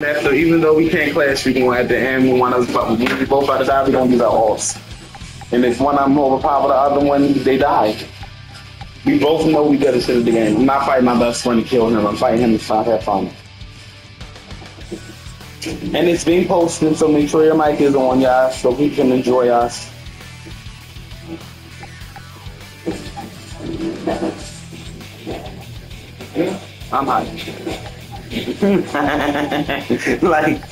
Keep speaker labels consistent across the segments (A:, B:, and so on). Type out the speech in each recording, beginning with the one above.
A: After, even though we can't clash, we can at the end when one of us, when we both about to die, we gonna use our alts. And if one of them overpower the other one, they die. We both know we better shit at the game. I'm not fighting my best friend to kill him. I'm fighting him to to have fun. And it's being posted, so make sure your mic is on, y'all, so we can enjoy us. I'm hot. like,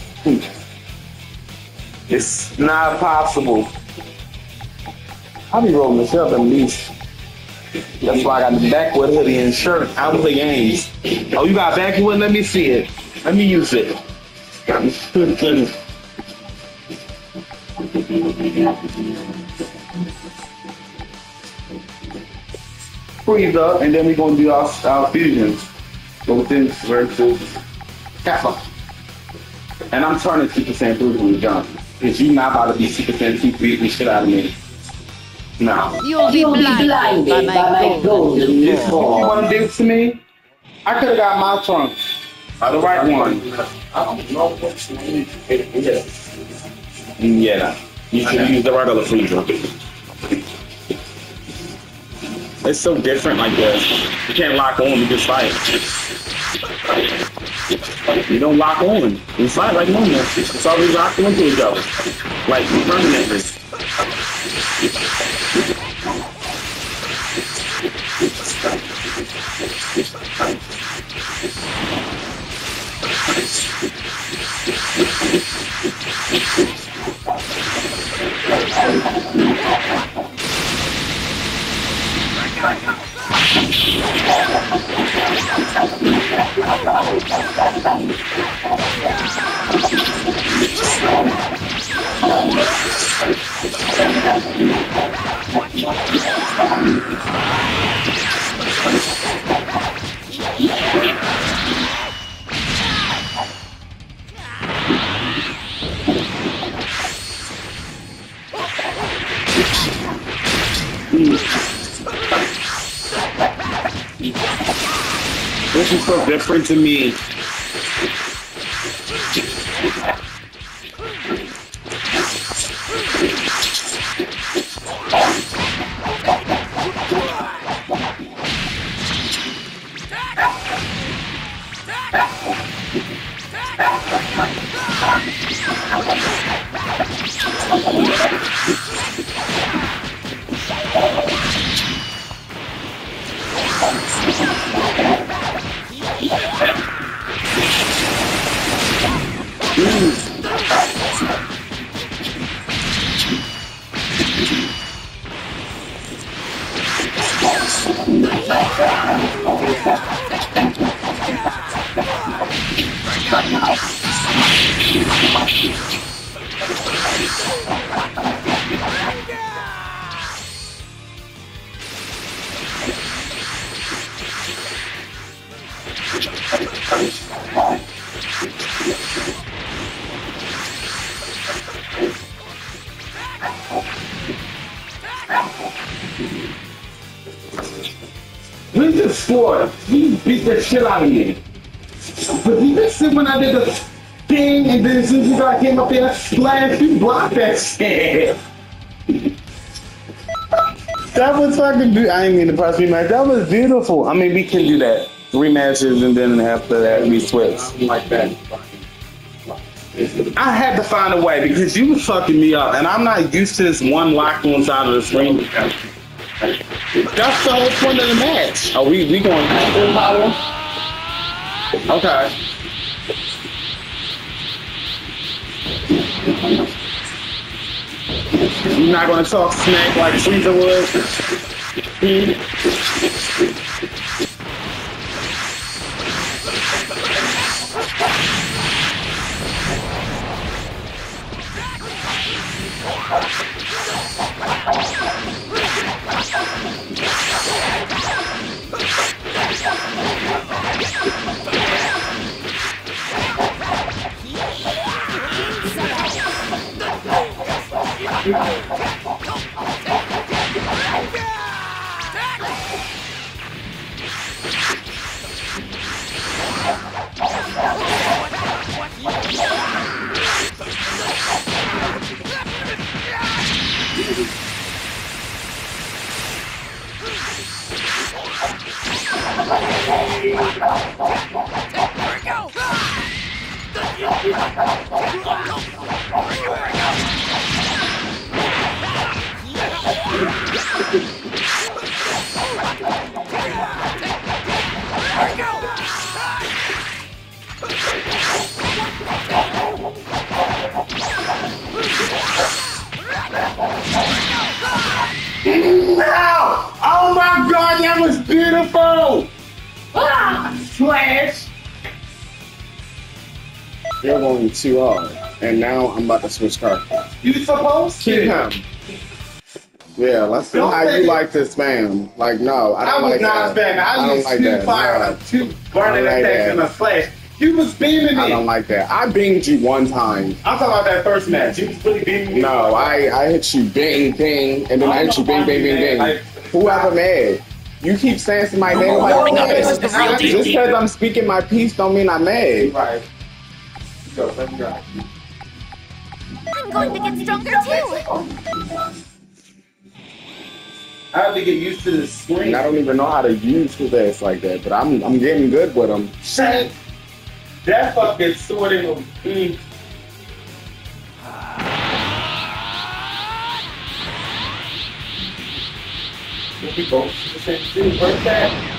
A: it's not possible. I'll be rolling this up at least. That's why I got the backwood hoodie and shirt out of the games. Oh, you got backwood? Let me see it. Let me use it. Freeze up, and then we're gonna do our, our fusions. Goten versus Kappa. And I'm turning Super Saiyan 3 with jump. Because you not about to be Super Saiyan 2 beat the shit out of me. No.
B: You'll be
C: You'll be
B: blinded
C: blinded
B: by my gold.
C: golden
A: This what you want to do to me? I could have got my trunk. The right one.
D: I don't know which name it is.
A: Yeah. You should use the regular Frieza. It's so different like this. You can't lock on, you just fight. You don't lock on. You fight like normal. It's always locked into each other. Like permanently. Yeah. This is so different to me. The shit out of me. But you see when I did the thing, and then as soon as you guys came up there, splash, you blocked that shit. That was fucking. Be- I didn't mean to press me, man. That was beautiful. I mean, we can do that. Three matches, and then after that, we switch.
D: Like that.
A: I had to find a way because you was fucking me up, and I'm not used to this one lock on side of the screen. That's the whole point of the match. Are we we going? Okay. You're not gonna talk smack like Here we go! Wow! Oh my god, that was beautiful! Ah, slash!
D: You're going too hard. And now I'm about to switch cards.
A: You supposed
D: Keep
A: to.
D: him. Yeah, let's see
A: Don't
D: how you
A: it.
D: like this spam. Like, no, I
A: I
D: don't
A: was
D: like
A: not
D: that.
A: spamming. I,
D: I don't
A: used
D: like
A: two
D: that.
A: fire,
D: No.
A: two burning
D: I don't like
A: attacks and a slash. You was beaming me.
D: I don't like that. I binged you one time.
A: I'm talking about that first match. You was really beaming me.
D: No, I, I hit you bing, bing, and then I hit you bing, bing, bing, bing.
A: Like,
D: Whoever mad. You keep saying somebody name like
C: Warming up,
D: mad.
C: this is the real
D: Just because I'm speaking my piece don't mean I'm mad.
A: Right. Go, let me go.
E: I'm going to get stronger too.
A: I have to get used to the screen.
D: And I don't even know how to use his ass like that, but I'm I'm getting good with him.
A: Shit. That fucking sorting of mm. Here we go. Where's that?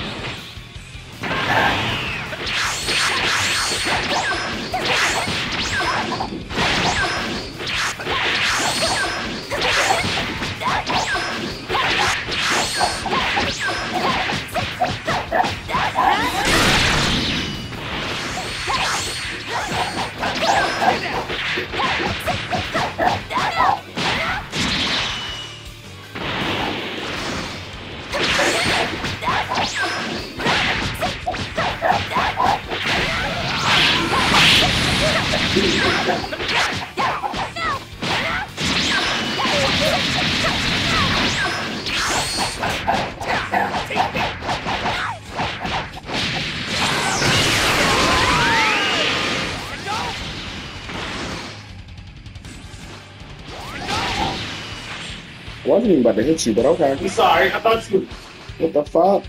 D: Wasn't even about to hit you, but okay.
A: I'm sorry. I thought you.
D: What the fuck?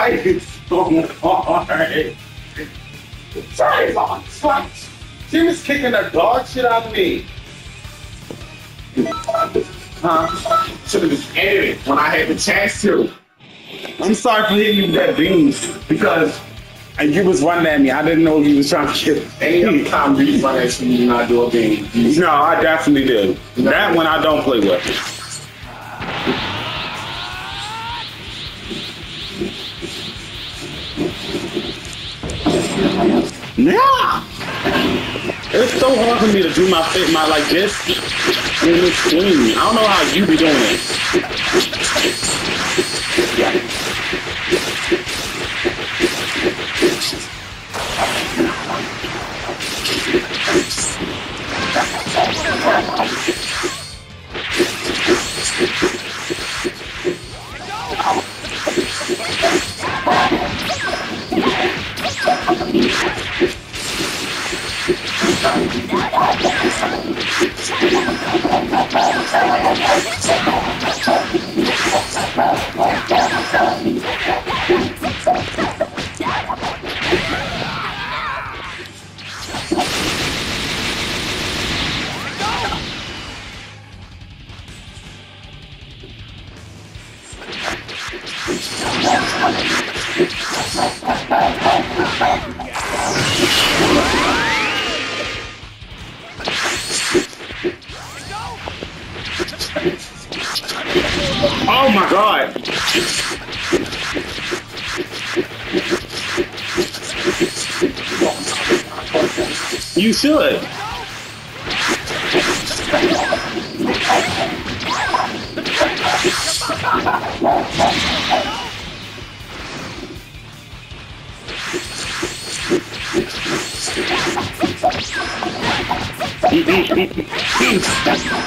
A: Fighting so hard. Sorry, on fuck. She was kicking the dog shit out of me. Huh? Should have just ended it when I had the chance to. I'm sorry for hitting you with that beam because and you was running at me. I didn't know you was trying to kill
D: Any
A: me.
D: time you run at you, you not do a game.
A: No, I definitely did. That one I don't play with. Yeah. It's so hard for me to do my fit, my like this in this screen. I don't know how you be doing it. You should.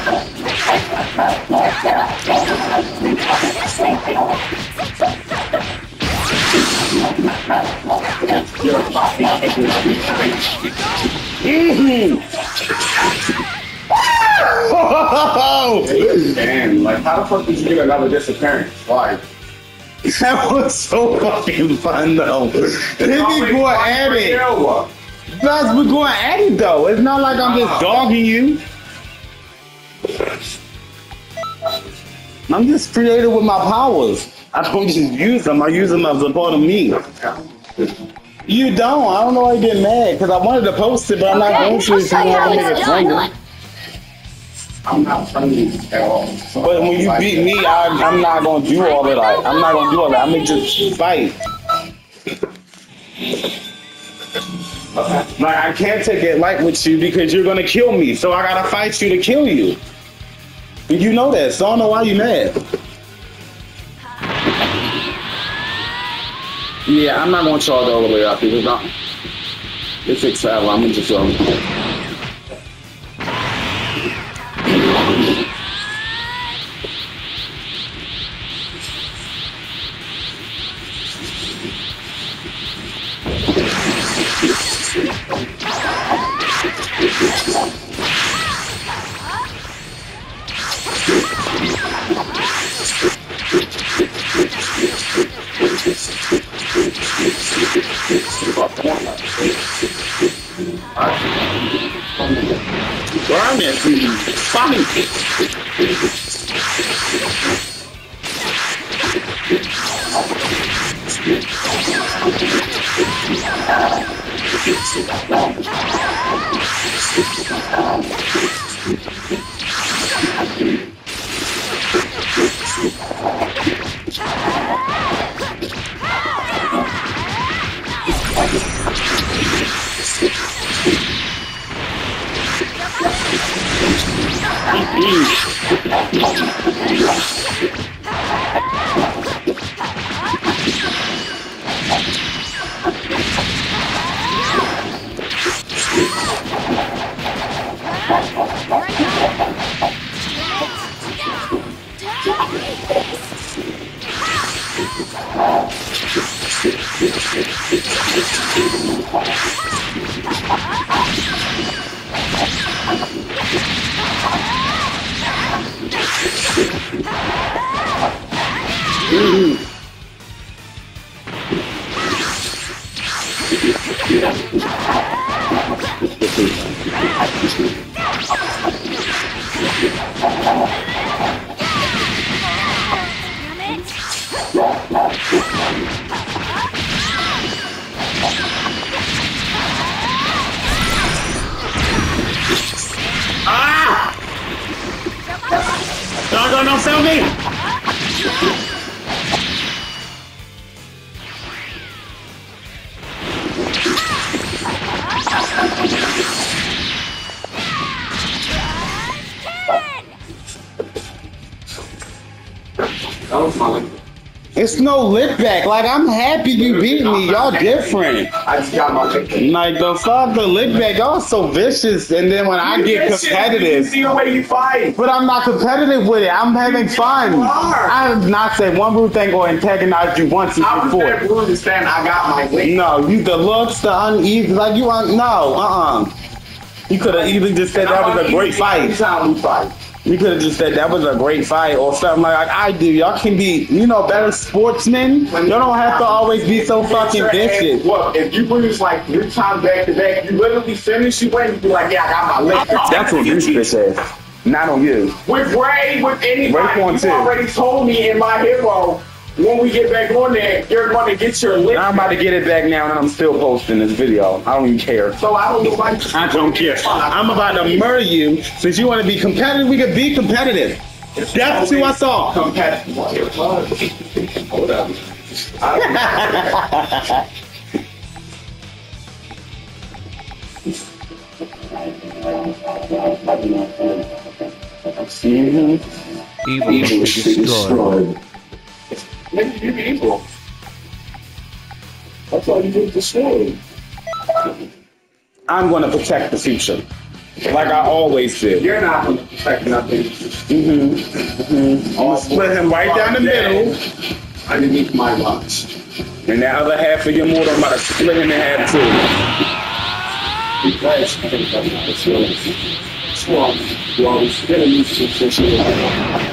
D: Damn, like how the fuck did you get another disappearance? Why?
A: that was so fucking fun though. Then we go at it. Plus, we're going at it though. It's not like I'm just dogging you. I'm just creative with my powers. I don't just use them. I use them as a part of me. You don't. I don't know why you get mad because I wanted to post it, but I'm not going to.
F: I'll
A: if
F: show
A: you
F: you how
A: want to make
F: it's
A: it
F: done.
A: funny.
D: I'm not friendly at all.
A: But when you beat me, I, I'm not gonna do all of that. I'm not gonna do all that. I'm gonna just fight. Like I can't take it light with you because you're gonna kill me. So I gotta fight you to kill you. And you know that, so I don't know why you mad. Yeah, I'm not gonna charge all the way up because I'm, it's exciting. I'm gonna just um, Ah! Don't go, don't It's no lip back. Like I'm happy you beat me. Y'all different.
D: I just got my.
A: Like the fuck the lick back, y'all so vicious. And then when I get competitive,
D: See the way you fight.
A: but I'm not competitive with it. I'm having fun.
D: You are.
A: I have not said one rude thing or antagonized you once
D: I
A: before.
D: blue to stand. I got my weight.
A: No, you the looks, the uneasy, like you want no, uh uh You could have even just said that was a great fight.
D: Anytime we fight.
A: You could have just said that was a great fight or something like I do. Y'all can be, you know, better sportsmen. Y'all don't have to always be so fucking vicious.
D: Look, if you lose like three times back to back, you literally finish. You win. You be like, yeah, I got my leg.
A: That's what you bitch ass. Not on you.
D: With Ray, with anybody, you already told me in my hero. When we get back on there, you're going to get your lip.
A: I'm about to get it back now and I'm still posting this video. I don't even care.
D: So I don't know why.
A: I don't care. I'm about to murder you. Since you want to be competitive, we can be competitive. That's who I saw.
D: Competitive. Hold up. I
A: I'm seeing him.
C: Evil will destroyed.
D: Maybe you be evil. That's all you did destroy.
A: I'm going to protect the future, like I always did.
D: You're not going to protect nothing. Mm-hmm.
A: I'm gonna split him right down the middle,
D: Underneath my watch.
A: and that other half of your mortal, I'm about to split him in half too.
D: Because I think that's not the truth. Well, well, we're still used to situation.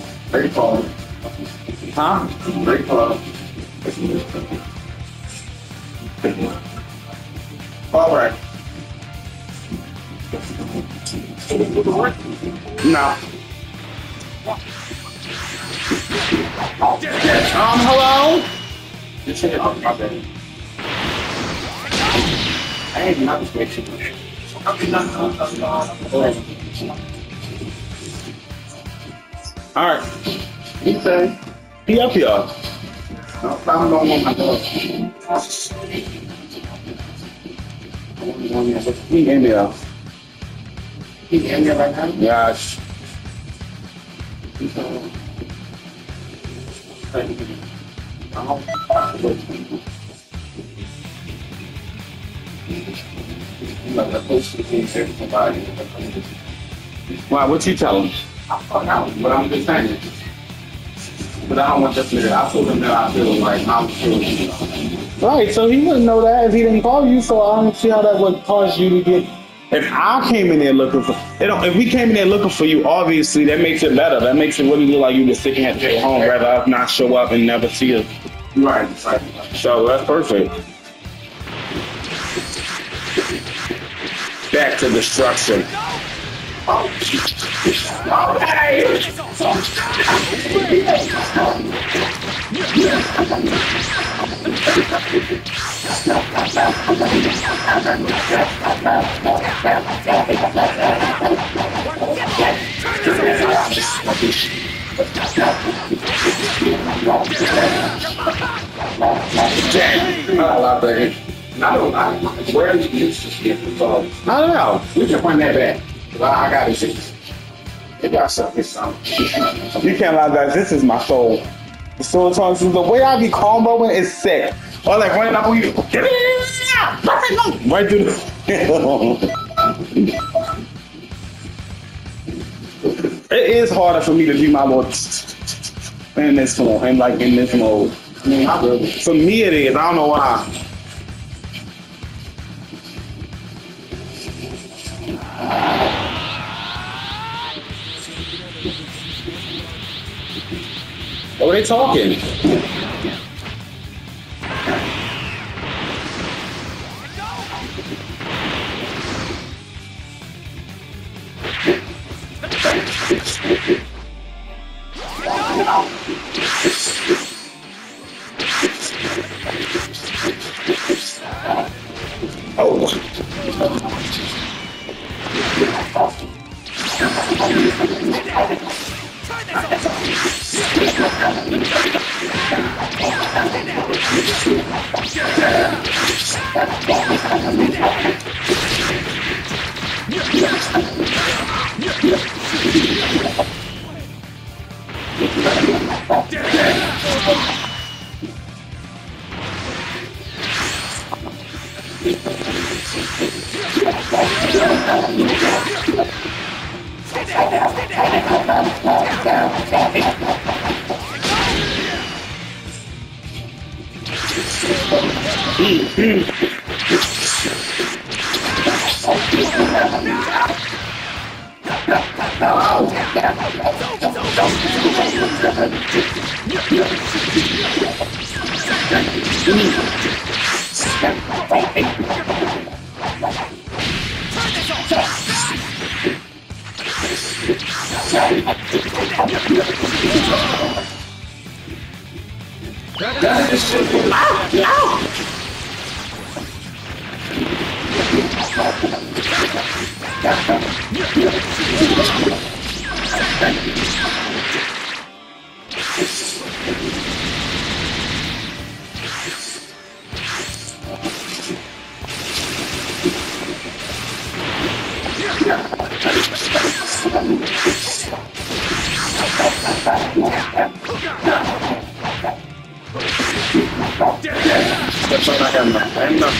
D: Very far.
A: Huh?
D: Very far. All right.
A: No. Um, hello?
D: Just hit it up, my bad. I ain't not this way too much.
A: All right. He up here.
D: No, I'm no more my dog.
A: He in there.
D: He in there right now?
A: Yes. Wow, what you tell him?
D: But I'm just saying. But I don't want this nigga. I told him that I feel like I'm feeling.
A: Right, so he wouldn't know that if he didn't call you, so I don't see how that would cause you to get. If I came in there looking for, it don't, if we came in there looking for you, obviously that makes it better. That makes it really look like you just sticking at your home rather us not show up and never see us.
D: Right, right.
A: So that's perfect. Back to destruction.
D: I don't know. We can run that back. Well, I got it. It got something. something.
A: You can't lie, guys. This is my soul. The soul talks. The way I be comboing is sick. Or like running up on you. Right through the. it is harder for me to do my little in this mode and like in this mode.
D: I mean, I really.
A: For me, it is. I don't know why. What are they talking? That's what I have enough. I enough.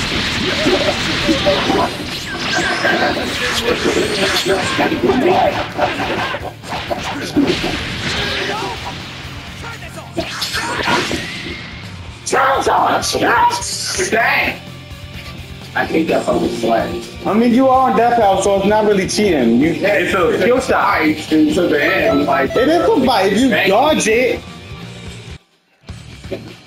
D: Dang! I think that's on the flag.
A: I mean, you are on Death House, so it's not really cheating. You, it's a skill shot.
D: Fight into the end, like
A: It is a. If you dodge it,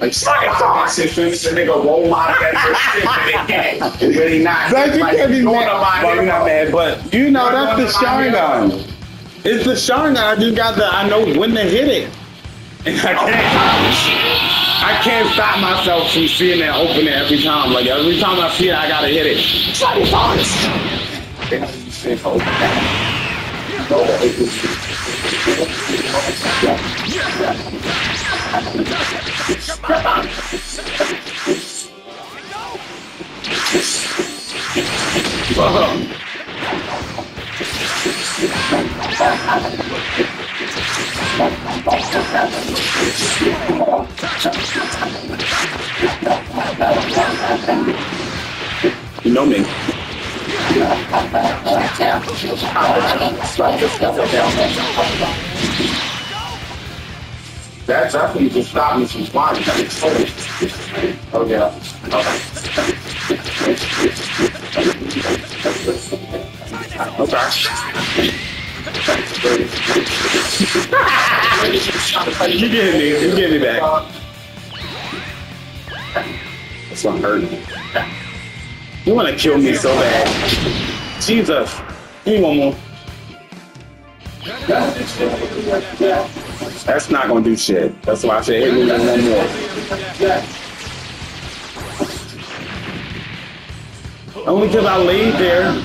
D: like suck sauce. And finish the nigga roll out of that shit and they can't. Really not.
A: that you
D: Like,
A: can't be mad. Well, I'm not mad, but you know that's the Sharingan. It's the Sharingan. I just got the. I know when to hit it, and I can't. I can't stop myself from seeing that opening every time. Like every time I see it, I gotta hit it. Sorry, You know me.
D: That definitely just stopped me from flying. Oh yeah. Okay.
A: You get me. You get me back. That's what hurt me. You wanna kill me so bad. Jesus. Give me one more. That's not gonna do shit. That's why I said hit me one more. Only because I laid there.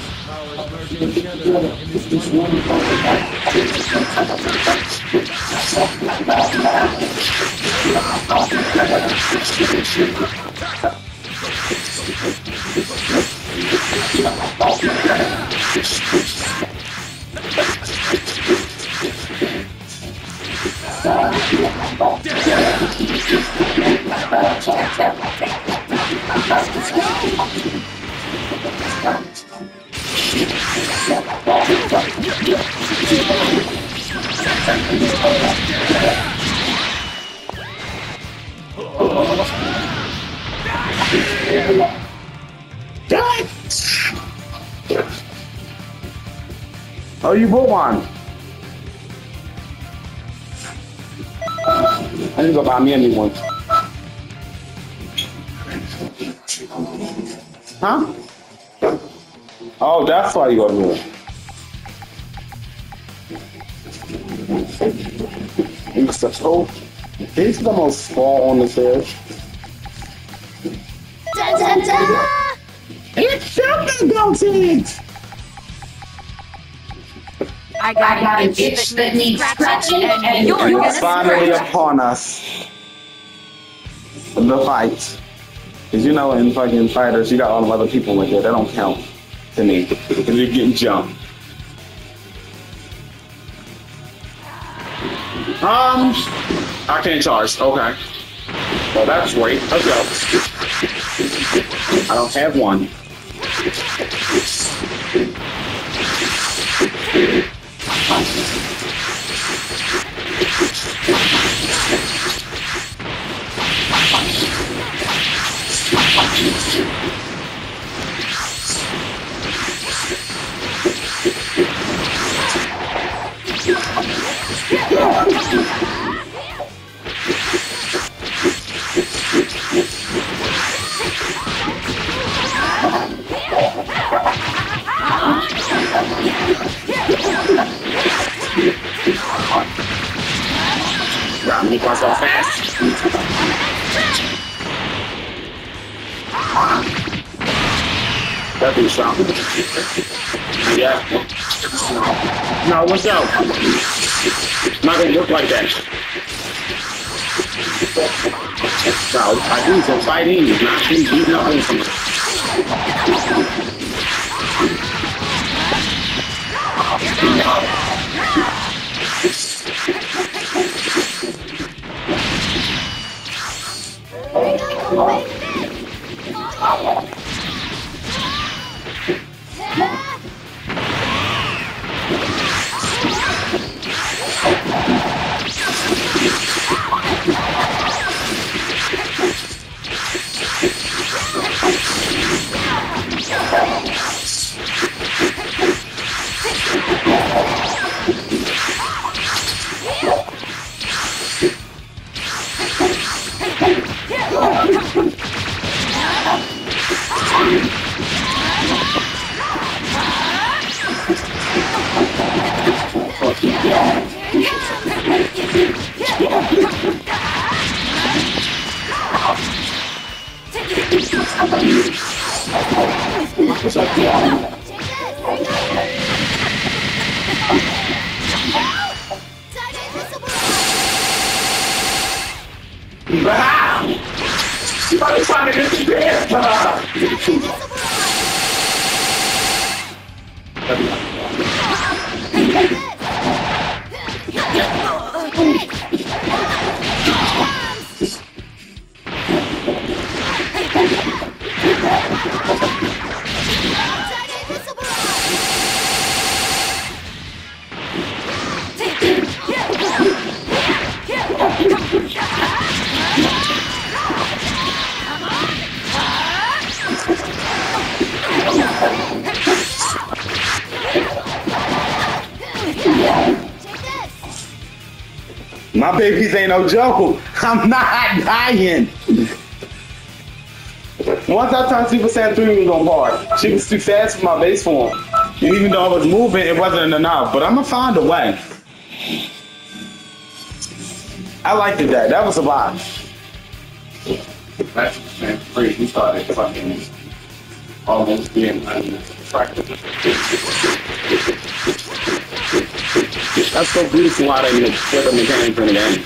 A: Oh, you put one. I need to go buy me a new one. Huh? Oh, that's why you go to it. Mr. Toe, he's the most fall on the stairs.
F: Da, da, da.
A: It's something it!
F: I got an itch that needs scratching, and you're
A: You're
F: gonna
A: finally
F: scratch.
A: upon us. The fight. Cause you know in fucking fighters you got all the other people in there. That don't count to me. Cause you're getting jumped. Um I can't charge. Okay. Well that's great. Let's go. I don't have one. Thank you. Gotta make myself fast. That be. Yeah. No, what's up? Not gonna look like that. No, I do some fighting, not beating up on
D: trying to
A: My babies ain't no joke. I'm not dying. Once I turned Super Saiyan 3, we was on hard. She was too fast for my base form. And even though I was moving, it wasn't enough. But I'm gonna find a way. I liked it that. That was a lot.
D: That's free. He started fucking almost being uh, unattractive.
A: That's so beautiful how they put the mechanics in the game.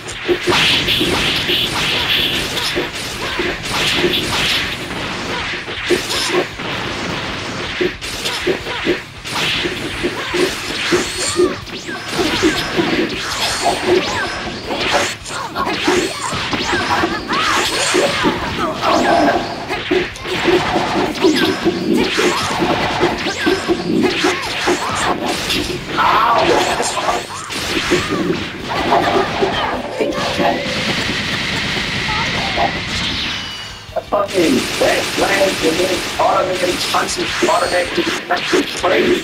D: Fucking flash and then punches, automatic punches, crazy.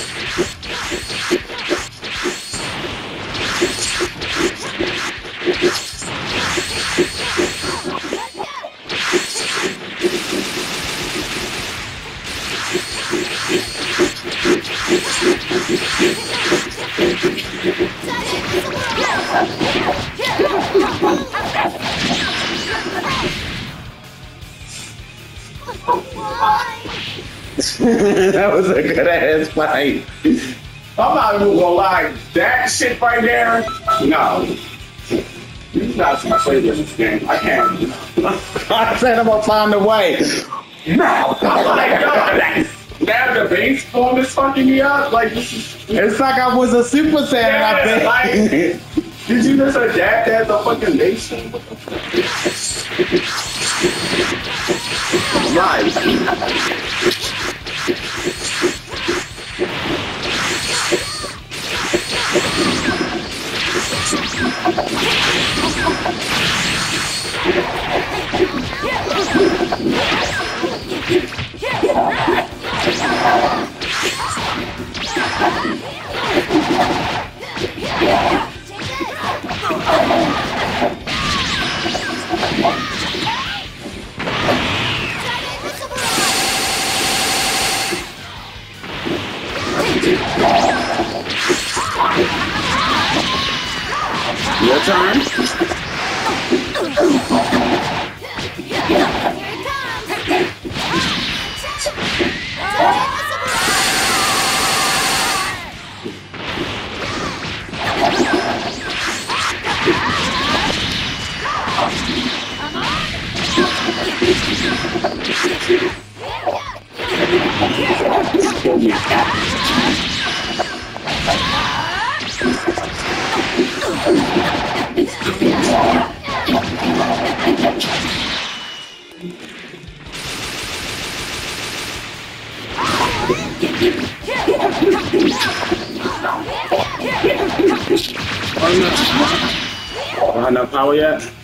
A: that was a good ass fight.
D: I'm not even gonna lie. That shit right there, no. You're not to play this game. I can't.
A: I said I'm gonna find a way.
D: No. Like, no. Now the form is fucking me up. Like, this is.
A: It's like I was a Super Saiyan, I
D: Yeah, like, did you just adapt that to fucking base form?
A: Your turn. Power yet?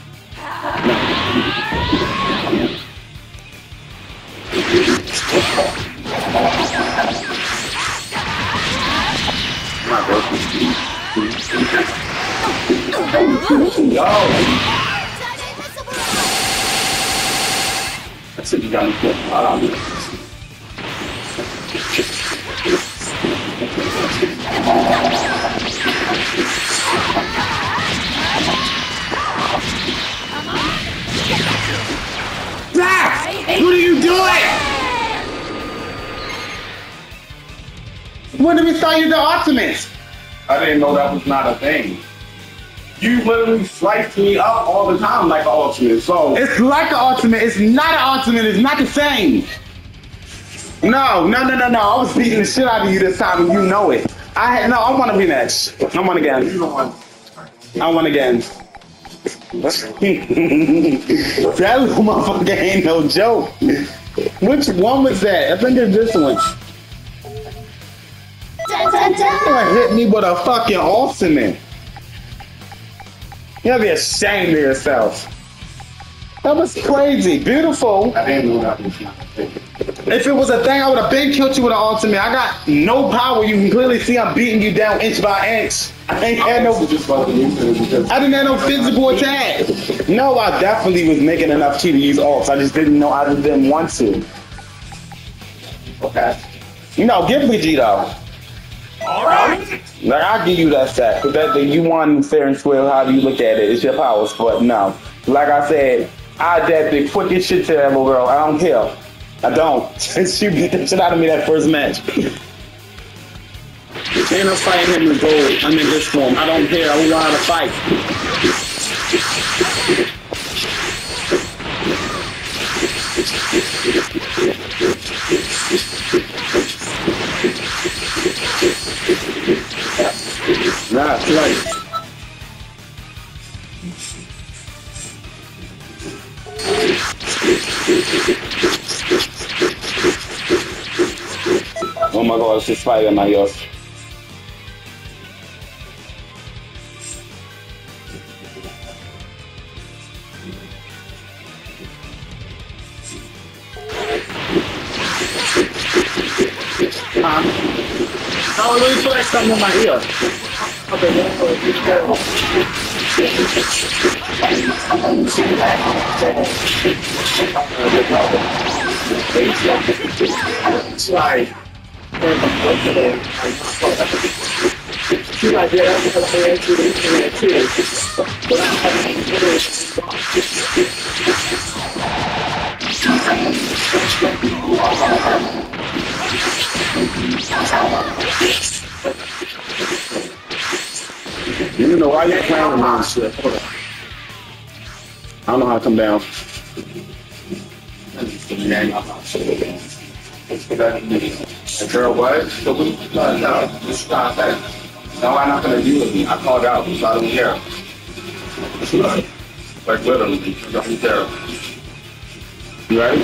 A: When did we start using the ultimates?
D: I didn't know that was not a thing. You literally sliced me up all the time like an ultimate. So
A: It's like an ultimate. It's not an ultimate. It's not the same. No, no, no, no, no. I was beating the shit out of you this time, and you know it. I had no. I want to be next. I want again.
D: you don't want.
A: I want again. that little motherfucker ain't no joke. Which one was that? I think it's this one. You hit me with a fucking ultimate. You gotta be ashamed of yourself. That was crazy. Beautiful.
D: Know.
A: If it was a thing, I would have been killed you with an ultimate. I got no power. You can clearly see I'm beating you down inch by inch. I ain't had no. I didn't have no physical attack. No, I definitely was making enough chi to use ults. I just didn't know. I didn't want to.
D: okay.
A: No, give Vegito.
D: All right.
A: Like I'll give you that stat. Cause that you won fair and square. However you look at it, it's your powers. But no, like I said, I adapted quick as shit to that little girl. I don't care. I don't. Since she beat the shit out of me that first match. And I'm fighting him in gold. I'm in this form. I don't care. I know how to fight. That's right. Oh my god, this fire Spider-Man, yes. Ah. Oh, let me feel like something in my ear. Okay, that's what you
G: It's like, she like, yeah,
A: You know why you me and shit. Hold on. I don't know how to come down.
D: The girl was? So we, no, no, just stop that. No, I'm not gonna deal with me. I called out because I don't care. Like literally, I don't care.
A: You ready?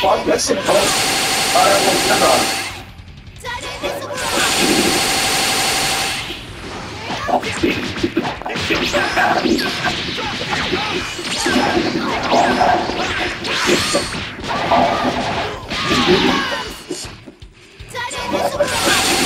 D: Fuck, that's it. Alright, well, Yeah,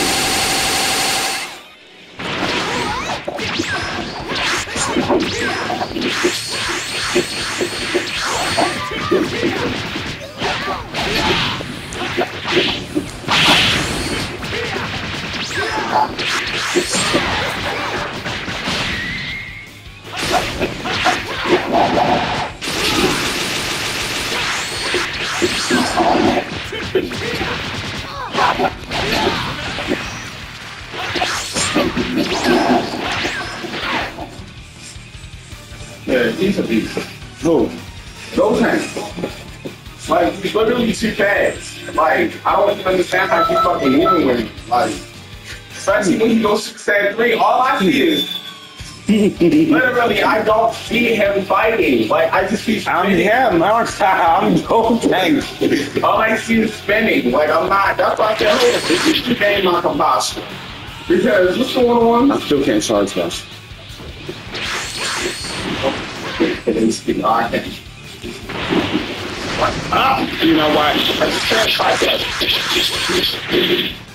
D: too fast. Like, I don't understand how he fucking moving with him. Like, especially when he goes six and three, all I see is literally I don't see him fighting. Like, I just see
A: I'm him. I'm Gotenks.
D: All I see is spinning. Like, I'm not, that's why I said, oh, this is the game on combustion. Because what's going on?
A: I still can't charge that.
D: Ah,
A: You know what?
D: Can't that.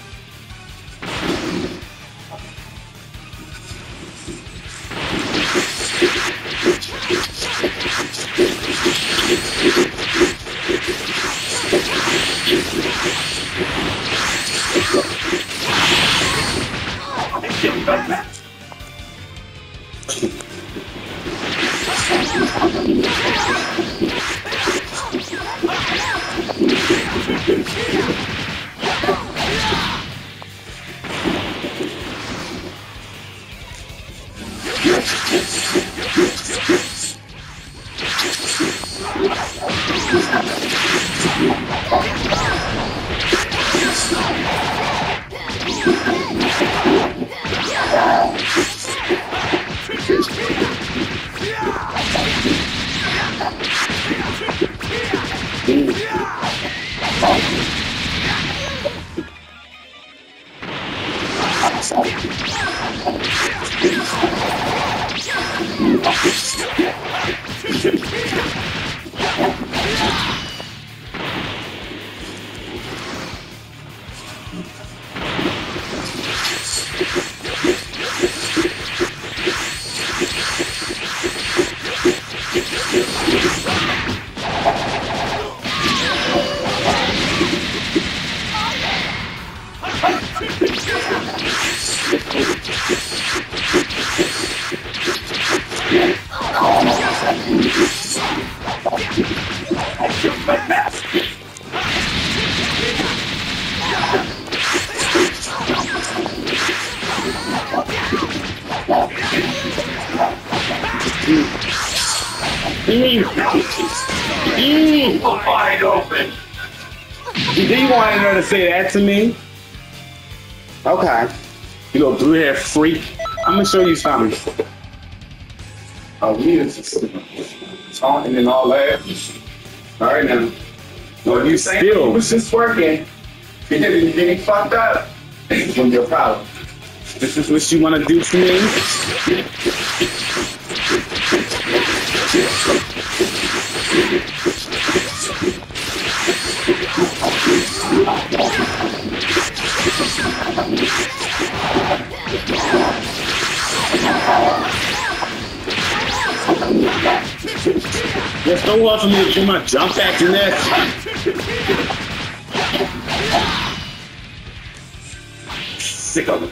A: To me? Okay. You go through here, freak. I'm gonna show you something.
D: Oh, we is talking and all that. All right now. No, you saying
A: Still.
D: it was just working. You didn't get fucked up. This is when your problem.
A: This is what you wanna do to me? It's so hard for me to do my jump back in there. Sick of it.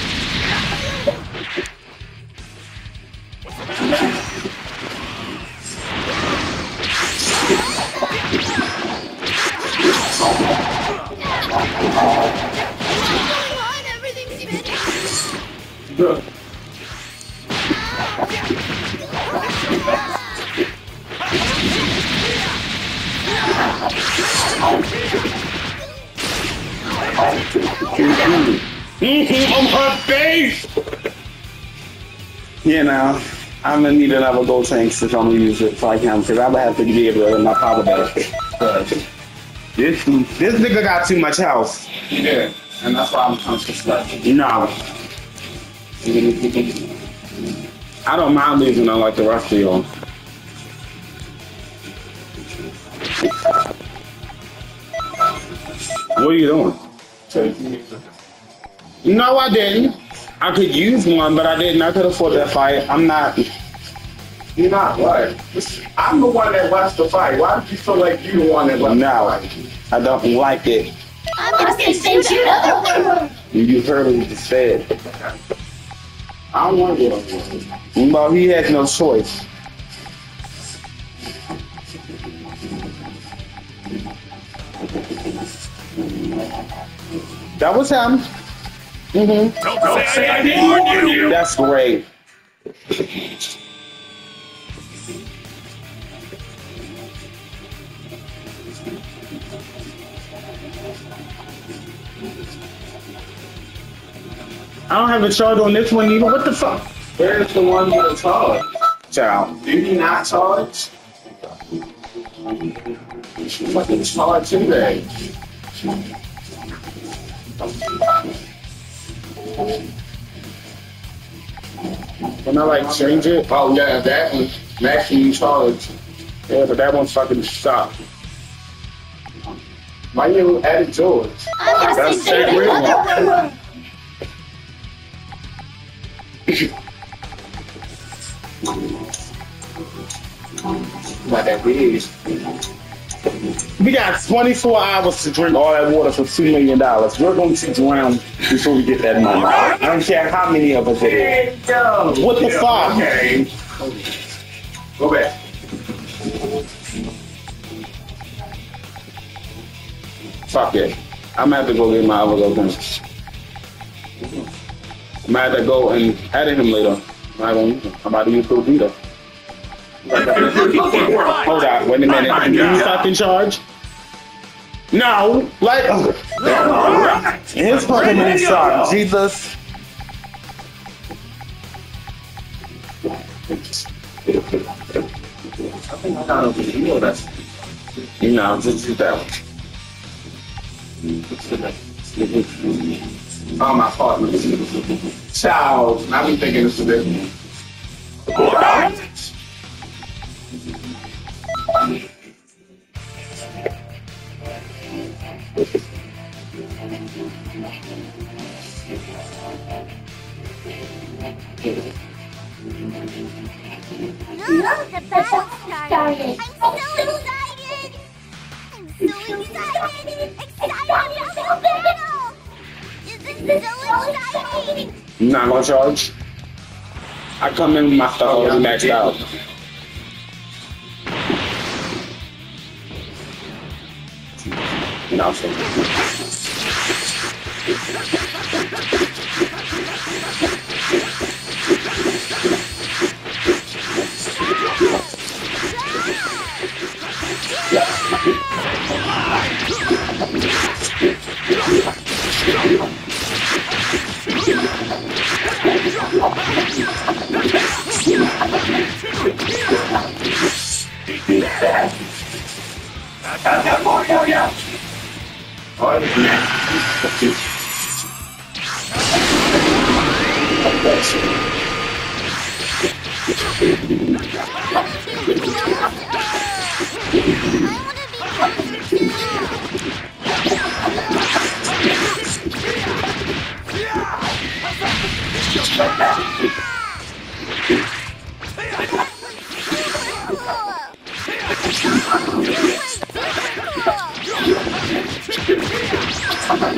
A: You know, I'm gonna need another gold tank if I'm gonna use it I can, because I would have to be able to my power back. This this nigga got too much health.
D: Yeah. And that's why I'm conscious that.
A: No, I don't mind losing unlike the rest of y'all. What are you doing? No, I didn't. I could use one, but I didn't. I could afford that fight. I'm not.
D: You're not what? I'm the one that left the fight. Why do you feel like you the one that left
A: No,
D: the fight?
A: I don't like it.
F: I'm gonna send you another one.
A: You heard what he just said.
D: I don't want to go up
A: Well, he has no choice. That was him. Mm-hmm.
C: Don't say I didn't warn you!
A: That's great. I don't have a charge on this one either. What the fuck?
D: Where's the one with the charge?
A: Child.
D: Do you not charge? You should fucking charge today.
A: Can I like change it?
D: Oh yeah, that one. Maximum charge.
A: Yeah, but that one's fucking stop.
D: Why you added George?
F: Gonna
A: That's that real
F: one.
D: Like that big.
A: We got 24 hours to drink all that water for $2 million. We're going to drown before we get that money. I don't care how many of us it is. What the fuck?
D: Okay. Go back.
A: Fuck it. I'm gonna have to go get my other open. I'm gonna have to go and edit him later. I'm gonna- I'm about to use Vita. Hold on, wait a minute. Are you fucking charge? No, like oh. his fucking name suck. Jesus.
D: I got over here. You know that's.
A: You know, just do that one.
D: Oh, my partner. Child. I be thinking it's a bit.
A: Not gonna charge? I come in with my stuff already maxed out. What I'm? Feuer! Feuer!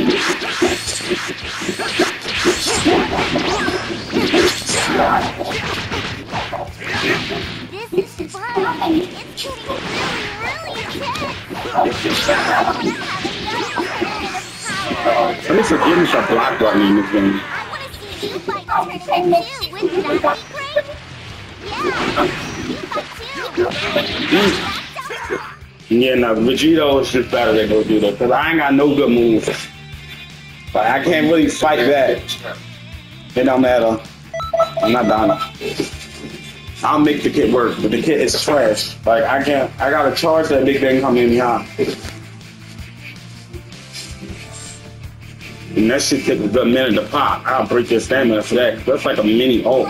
E: This is fun. It's getting really, really intense. I want to have another kind of power.
A: At least give me some block button in this game.
E: I want to see you fight Turtle too. Wouldn't that be great? Yeah, you fight too. Sounds
A: Yeah, no, Vegito is just better than Gogeta because I ain't got no good moves. Like I can't really fight back. It don't matter. I'm not done. I'll make the kit work, but the kit is trash. Like I can't. I gotta charge that big thing coming in behind. And that shit takes a good minute to pop. I'll break your stamina for that. That's like a mini ult.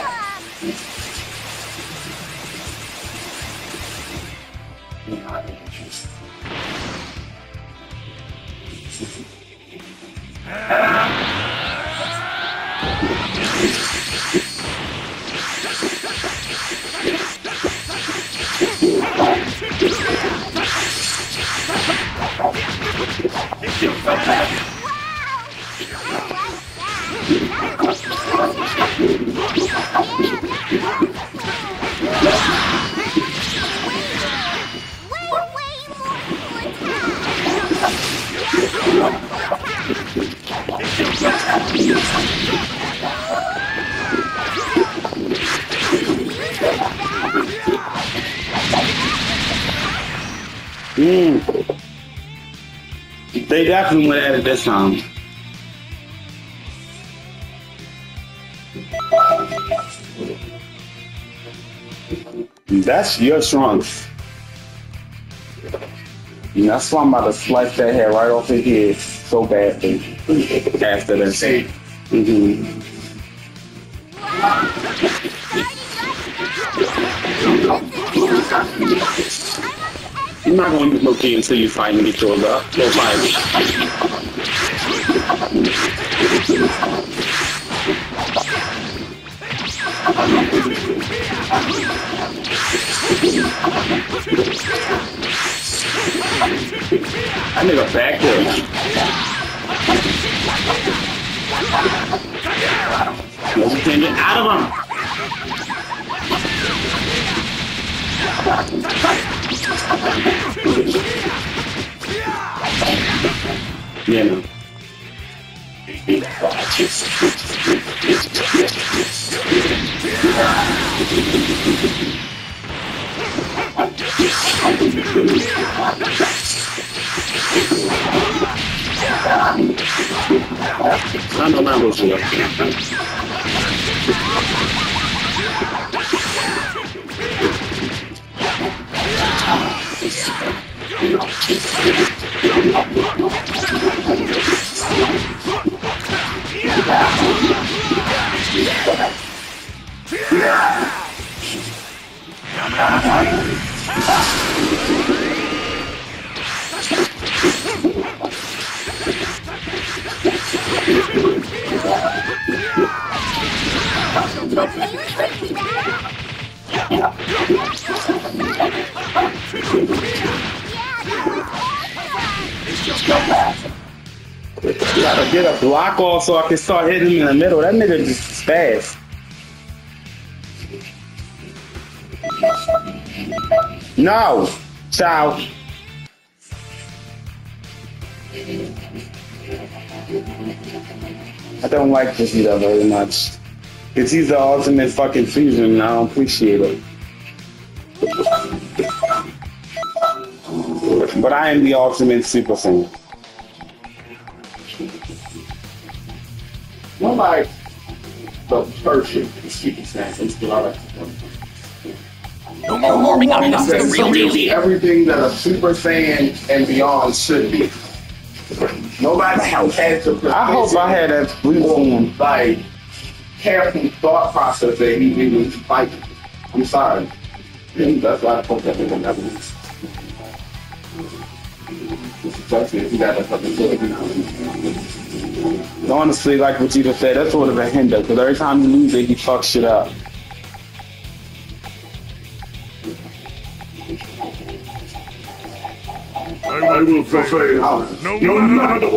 A: definitely went at it this time. That's your trunks. And that's why I'm about to slice that hair right off his head so badly. After this. Mm-hmm. You're not going to no key until you get yours up. Find it. That nigga back there. No, can't get out of him. Yeah, no. Stanno andando su. Gotta get a block off so I can start hitting him in the middle. That nigga just fast. No, child. I don't like this Vegeta very much. Cause he's the ultimate fucking fusion and I don't appreciate it. But I am the ultimate super fan.
D: Nobody the person Super Saiyan is still I like to
C: No more warming up. This is the real deal.
D: Everything that a Super Saiyan and beyond should be. Nobody has to.
A: I hope I had that blue one.
D: like careful thought process that he did when he fight. I'm sorry. That's why I hope that nigga never lose. That's it. He got a fucking good
A: Honestly, like what you just said, that's sort of a hinder because every time you lose it, he fucks shit up.
C: I will prevail. Oh. No matter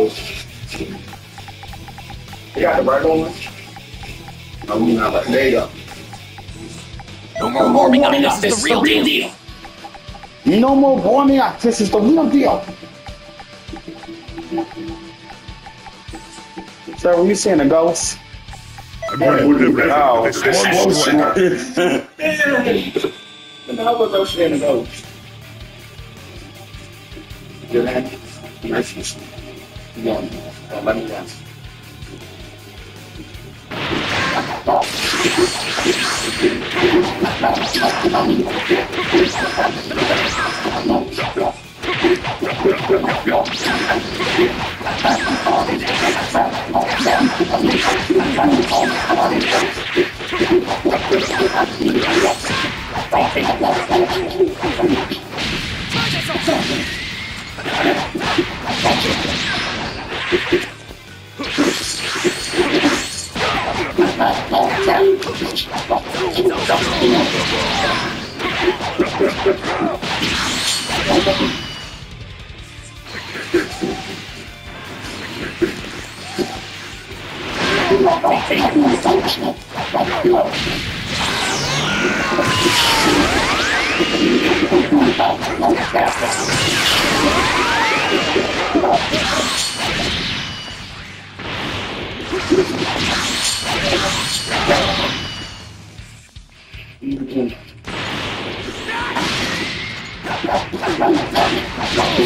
D: You got the right on No, we not like, there you go.
C: No more warming up. This is the real deal.
A: No more warming up. This is the real deal. Sir, were you seeing a ghost?
C: I'm going to live
A: Oh,
C: with this one strike.
D: And how about those in the nose? Good hand. Nice one. One. Oh, let me down.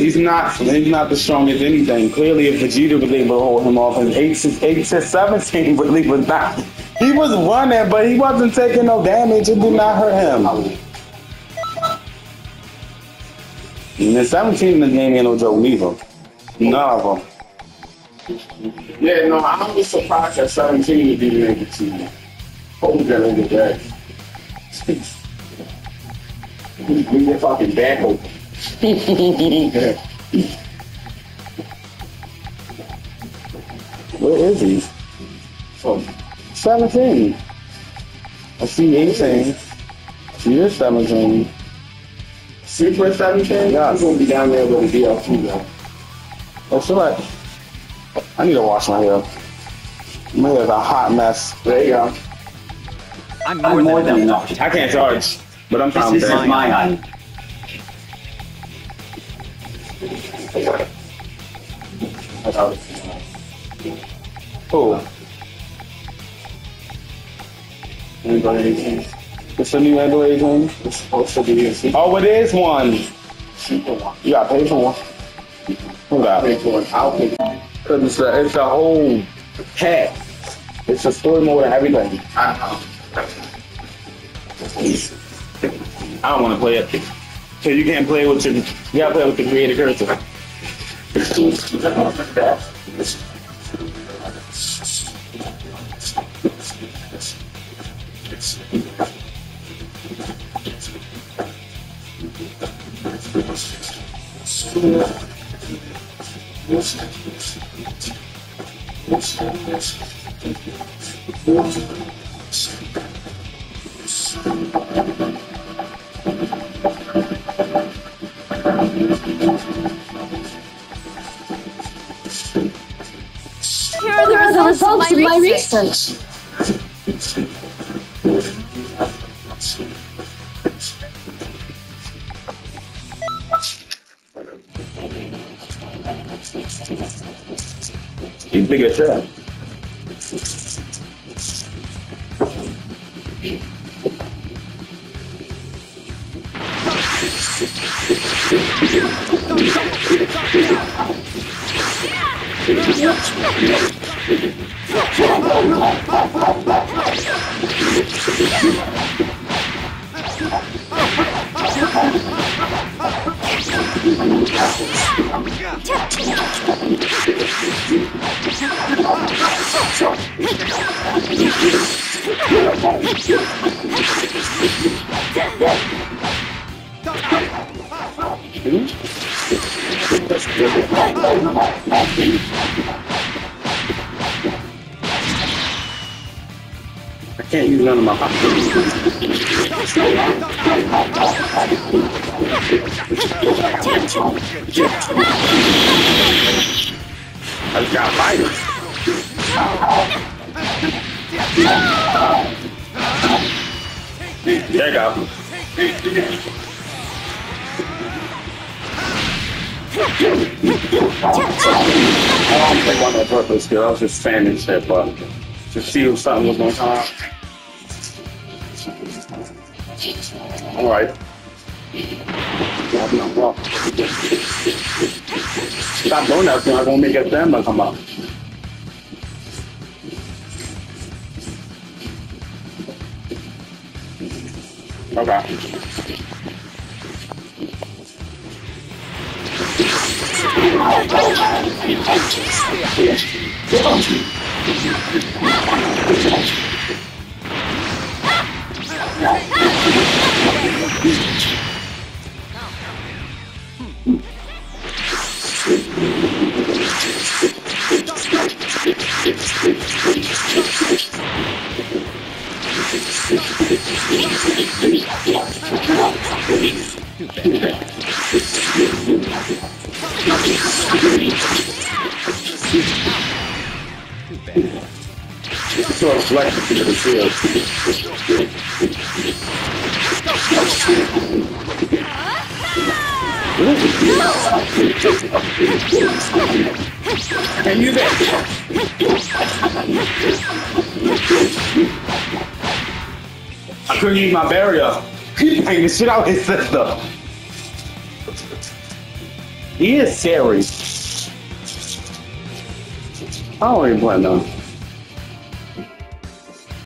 A: He's not. He's not the strongest anything. Clearly, if Vegeta was able to hold him off, and eight to eight to seventeen really was not. He was running, but he wasn't taking no damage. It did not hurt him. And then seventeen in the game ain't no joke neither. None of them.
D: Yeah, no, I'm was surprised at 17 you didn't be able to hold that in the back. Leave your fucking back open.
A: Where is he?
D: So,
A: Seventeen. I see 18. See this 17.
D: Super 17?
A: Yeah.
D: He's gonna be down there with the DLC though.
A: Oh, so like, I need to wash my hair. My hair's a hot mess.
D: There you go.
C: I'm more,
D: more
C: than
D: than
C: enough.
A: I can't charge, but I'm trying
C: This is my.
A: Cool.
D: Android 18.
A: It's a new Android 18.
D: It's supposed to be a
A: Oh, it is one.
D: super one.
A: You got paid for one. Hold
D: I'll pay for. I'll pay for it.
A: Cause it's a, it's a whole pack. It's a story mode and everything.
D: I know.
A: I don't want to play it. So you can't play with your, you gotta play with the creative cursor.
E: Here are the results, of my research.
A: Big as shit. None of my I just got fighters. There you go. I don't think on that purpose, because I was just fanning shit, but to see if something was going to come out. All right. Stop doing that, so going to make a stamina come out. Okay. So it's like the field. And you there. I couldn't use my barrier. He banged the shit out his sister. He is serious. I don't even play no.